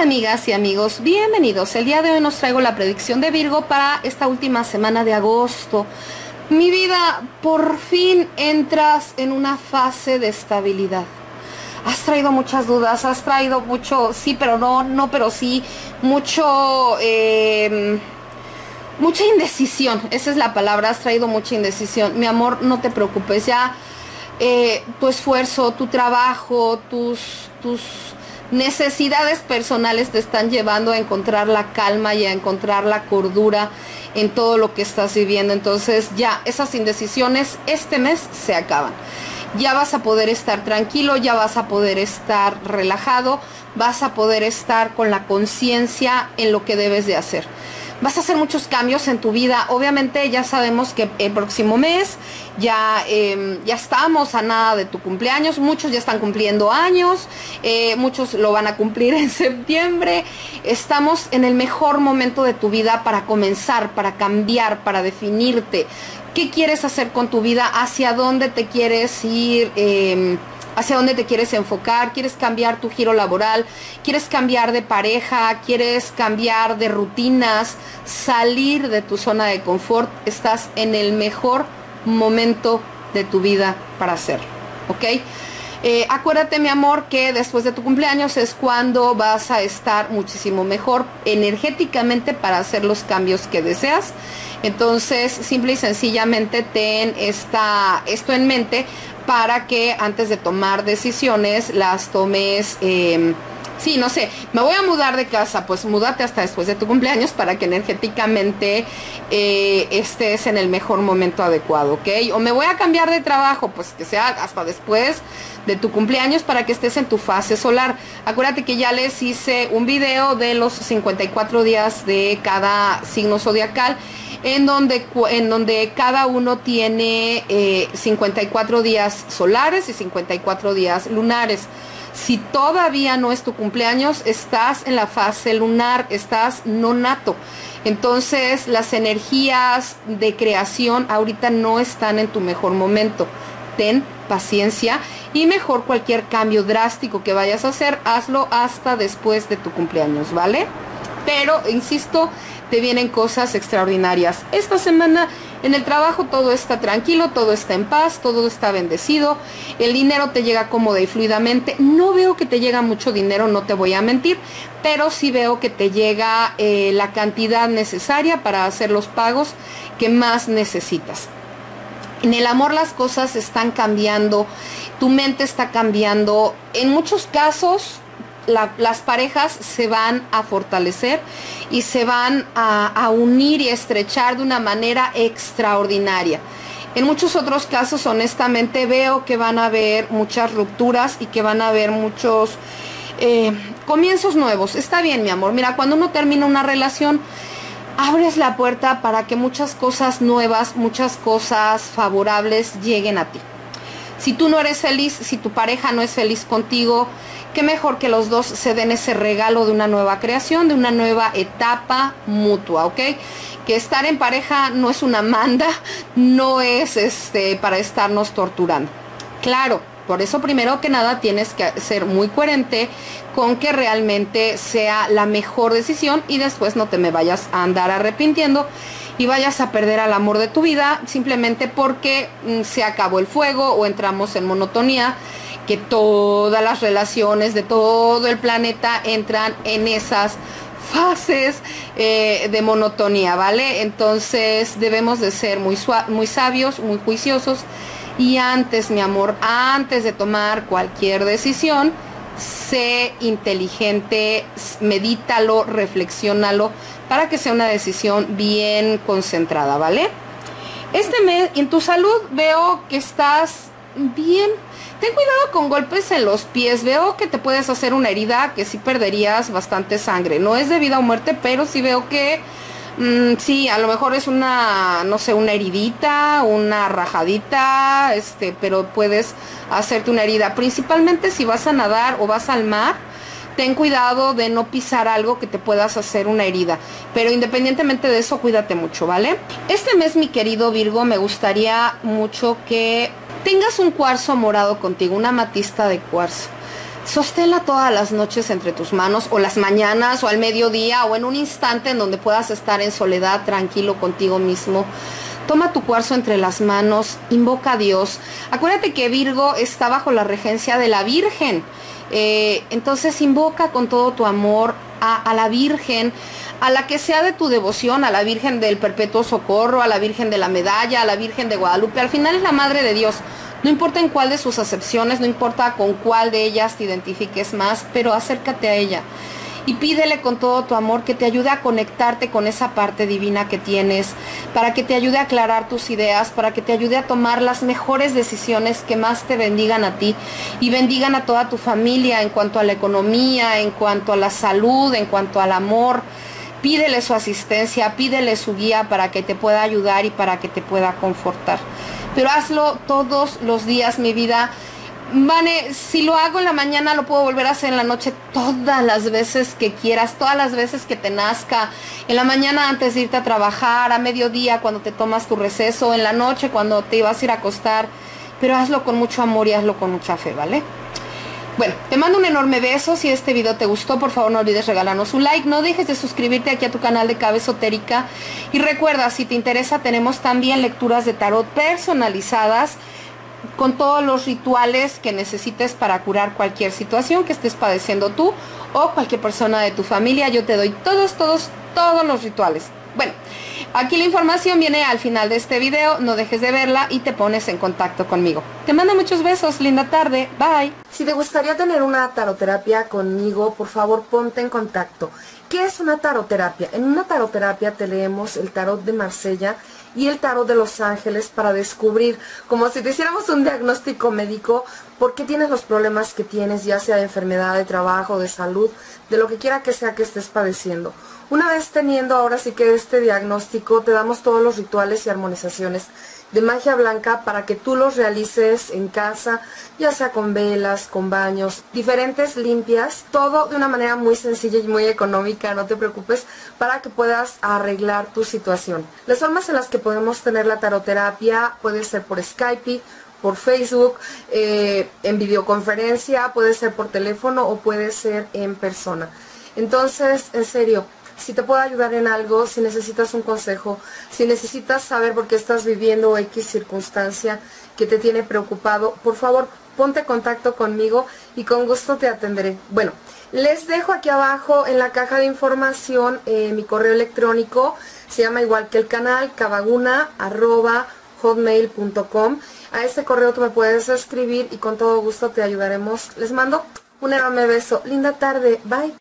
Amigas y amigos, bienvenidos. El día de hoy nos traigo la predicción de Virgo para esta última semana de agosto. Mi vida, por fin entras en una fase de estabilidad. Has traído muchas dudas, has traído mucho, sí, pero no, no, pero sí, mucho, eh, mucha indecisión. Esa es la palabra, has traído mucha indecisión. Mi amor, no te preocupes, ya eh, tu esfuerzo, tu trabajo, tus, tus necesidades personales te están llevando a encontrar la calma y a encontrar la cordura en todo lo que estás viviendo. Entonces ya esas indecisiones este mes se acaban. Ya vas a poder estar tranquilo, ya vas a poder estar relajado, vas a poder estar con la conciencia en lo que debes de hacer vas a hacer muchos cambios en tu vida. Obviamente ya sabemos que el próximo mes ya, em, ya estamos a nada de tu cumpleaños. Muchos ya están cumpliendo años, eh, muchos lo van a cumplir en septiembre. Estamos en el mejor momento de tu vida para comenzar, para cambiar, para definirte. ¿Qué quieres hacer con tu vida? ¿Hacia dónde te quieres ir? Em, hacia dónde te quieres enfocar, quieres cambiar tu giro laboral, quieres cambiar de pareja, quieres cambiar de rutinas, salir de tu zona de confort, estás en el mejor momento de tu vida para hacerlo, ¿ok? Eh, acuérdate, mi amor, que después de tu cumpleaños es cuando vas a estar muchísimo mejor energéticamente para hacer los cambios que deseas. Entonces, simple y sencillamente ten esta, esto en mente para que antes de tomar decisiones las tomes... Eh, Sí, no sé, me voy a mudar de casa, pues múdate hasta después de tu cumpleaños para que energéticamente eh, estés en el mejor momento adecuado, ¿ok? O me voy a cambiar de trabajo, pues que sea hasta después de tu cumpleaños para que estés en tu fase solar. Acuérdate que ya les hice un video de los 54 días de cada signo zodiacal en donde, en donde cada uno tiene 54 eh, días solares y 54 días lunares. Si todavía no es tu cumpleaños, estás en la fase lunar, estás no nato. Entonces las energías de creación ahorita no están en tu mejor momento. Ten paciencia y mejor cualquier cambio drástico que vayas a hacer, hazlo hasta después de tu cumpleaños, ¿vale? Pero, insisto, te vienen cosas extraordinarias. Esta semana en el trabajo todo está tranquilo, todo está en paz, todo está bendecido, el dinero te llega cómoda y fluidamente. No veo que te llega mucho dinero, no te voy a mentir, pero sí veo que te llega eh, la cantidad necesaria para hacer los pagos que más necesitas. En el amor las cosas están cambiando, tu mente está cambiando. En muchos casos las parejas se van a fortalecer y se van a, unir y estrechar de una manera extraordinaria. En muchos otros casos, honestamente, veo que van a haber muchas rupturas y que van a haber muchos eh, comienzos nuevos. Está bien, mi amor. Mira, cuando uno termina una relación, abres la puerta para que muchas cosas nuevas, muchas cosas favorables lleguen a ti. Si tú no eres feliz, si tu pareja no es feliz contigo, qué mejor que los dos se den ese regalo de una nueva creación, de una nueva etapa mutua, ¿ok? Que estar en pareja no es una manda, no es este para estarnos torturando. Claro, por eso primero que nada tienes que ser muy coherente con que realmente sea la mejor decisión y después no te me vayas a andar arrepintiendo y vayas a perder al amor de tu vida simplemente porque mm, se acabó el fuego o entramos en monotonía que todas las relaciones de todo el planeta entran en esas fases eh, de monotonía, ¿vale? Entonces debemos de ser muy, muy sabios, muy juiciosos y antes, mi amor, antes de tomar cualquier decisión, sé inteligente, medítalo, reflexiónalo para que sea una decisión bien concentrada, ¿vale? Este mes, en tu salud veo que estás bien Ten cuidado con golpes en los pies. Veo que te puedes hacer una herida que sí perderías bastante sangre. No es de vida o muerte, pero sí veo que mm, sí, a lo mejor es una, no sé, una heridita, una rajadita, este, pero puedes hacerte una herida. Principalmente si vas a nadar o vas al mar, ten cuidado de no pisar algo que te puedas hacer una herida. Pero independientemente de eso, cuídate mucho, ¿vale? Este mes, mi querido Virgo, me gustaría mucho que tengas un cuarzo morado contigo, una matista de cuarzo. Sosténla todas las noches entre tus manos o las mañanas o al mediodía o en un instante en donde puedas estar en soledad, tranquilo contigo mismo. Toma tu cuarzo entre las manos, invoca a Dios. Acuérdate que Virgo está bajo la regencia de la Virgen. Eh, entonces invoca con todo tu amor a, la Virgen, a la que sea de tu devoción, a la Virgen del Perpetuo Socorro, a la Virgen de la Medalla, a la Virgen de Guadalupe. Al final es la Madre de Dios. No importa en cuál de sus acepciones, no importa con cuál de ellas te identifiques más, pero acércate a ella y pídele con todo tu amor que te ayude a conectarte con esa parte divina que tienes, para que te ayude a aclarar tus ideas, para que te ayude a tomar las mejores decisiones que más te bendigan a ti y bendigan a toda tu familia en cuanto a la economía, en cuanto a la salud, en cuanto al amor. Pídele su asistencia, pídele su guía para que te pueda ayudar y para que te pueda confortar. Pero hazlo todos los días, mi vida Vane, si lo hago en la mañana, lo puedo volver a hacer en la noche todas las veces que quieras, todas las veces que te nazca. En la mañana antes de irte a trabajar, a mediodía cuando te tomas tu receso, en la noche cuando te ibas a ir a acostar. Pero hazlo con mucho amor y hazlo con mucha fe, ¿vale? Bueno, te mando un enorme beso. Si este video te gustó, por favor no olvides regalarnos un like. No dejes de suscribirte aquí a tu canal de Cabe Esotérica. Y recuerda, si te interesa, tenemos también lecturas de tarot personalizadas con todos los rituales que necesites para curar cualquier situación que estés padeciendo tú o cualquier persona de tu familia. Yo te doy todos, todos, todos los rituales. Bueno, aquí la información viene al final de este video, no dejes de verla y te pones en contacto conmigo. Te mando muchos besos, linda tarde, bye. Si te gustaría tener una taroterapia conmigo, por favor ponte en contacto. ¿Qué es una taroterapia? En una taroterapia te leemos el tarot de Marsella y el tarot de los ángeles para descubrir, como si te hiciéramos un diagnóstico médico, por qué tienes los problemas que tienes, ya sea de enfermedad, de trabajo, de salud, de lo que quiera que sea que estés padeciendo. Una vez teniendo ahora sí que este diagnóstico, te damos todos los rituales y armonizaciones de magia blanca para que tú los realices en casa, ya sea con velas, con baños, diferentes limpias, todo de una manera muy sencilla y muy económica, no te preocupes, para que puedas arreglar tu situación. Las formas en las que podemos tener la taroterapia puede ser por Skype, por Facebook, eh, en videoconferencia, puede ser por teléfono o puede ser en persona. Entonces, en serio, si te puedo ayudar en algo, si necesitas un consejo, si necesitas saber por qué estás viviendo X circunstancia que te tiene preocupado, por favor, ponte en contacto conmigo y con gusto te atenderé. Bueno, les dejo aquí abajo en la caja de información eh, mi correo electrónico, se llama igual que el canal, cabaguna.hotmail.com. A este correo tú me puedes escribir y con todo gusto te ayudaremos. Les mando un enorme beso. Linda tarde. Bye.